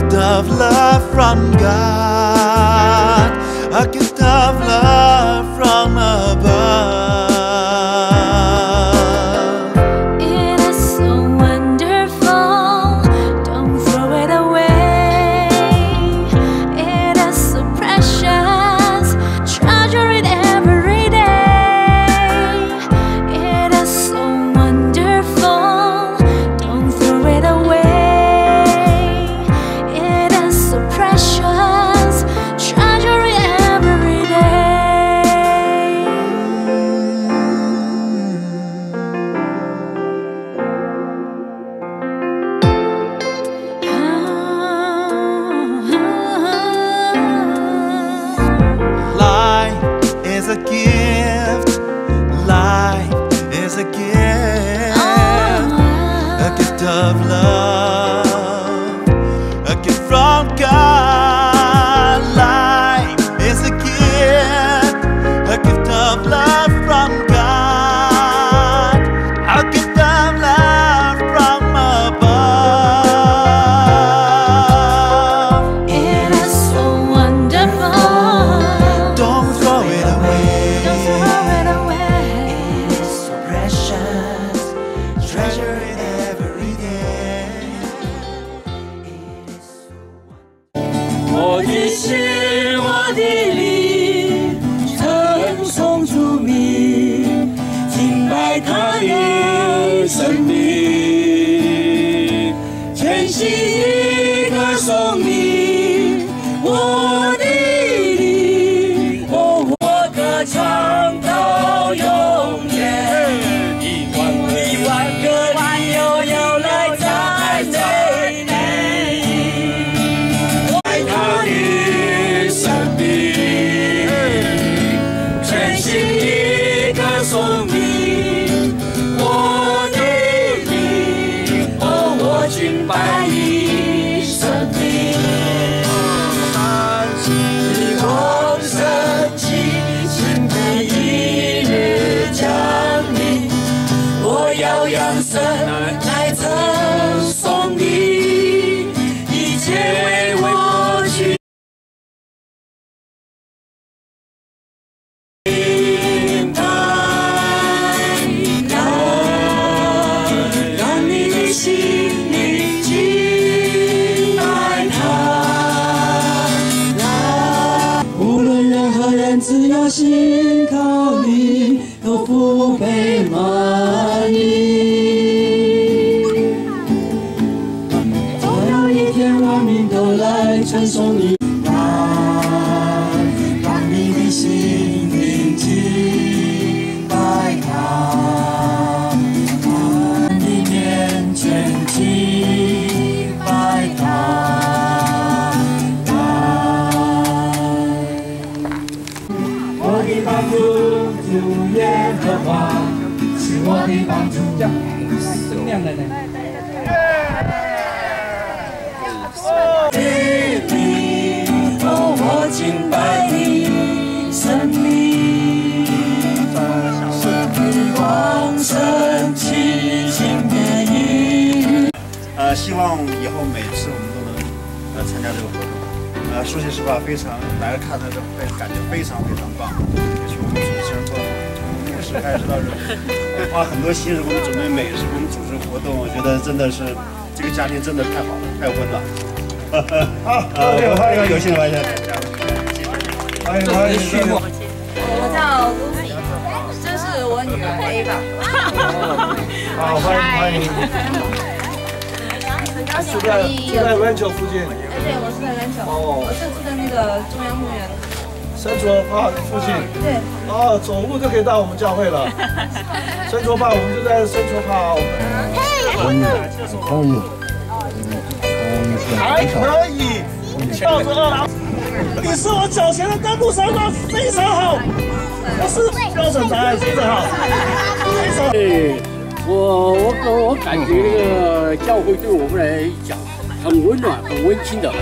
gift of love from God, 你是我敬拜你生命。当时光升起，新的一日降临，我要扬声来赠送你，信靠你，都不被满意。总有一天，万民都来称颂你。我的帮助。声量的呢？哦，我敬拜你，生命，日光升起，新的一日。呃，希望以后每次我们都能呃参加这个活动。呃，说句实话，非常来看的这非感觉非常非常棒。开始到这，花很多心思给我们准备美食，给我们组织活动，我觉得真的是这个家庭真的太好了，太温暖了。好，呃，欢迎有幸来一下，欢迎欢迎。我叫 Lucy，这是我女儿 Ava。好，欢迎欢迎。很高兴住在可以住在 Rancho 附近，对，我是在 Rancho，哦我是住在那个中央公园。深卓 Park 附近。对，哦，走路就可以到我们教会了。深卓 Park，我们就在深卓 Park，我们可以，还可以。抱着二郎，你是我脚前的登陆三方，非常好。我是标准答案，非常好，非常好。对，我我我我感觉那个教会对我们来讲很温暖、很温馨的。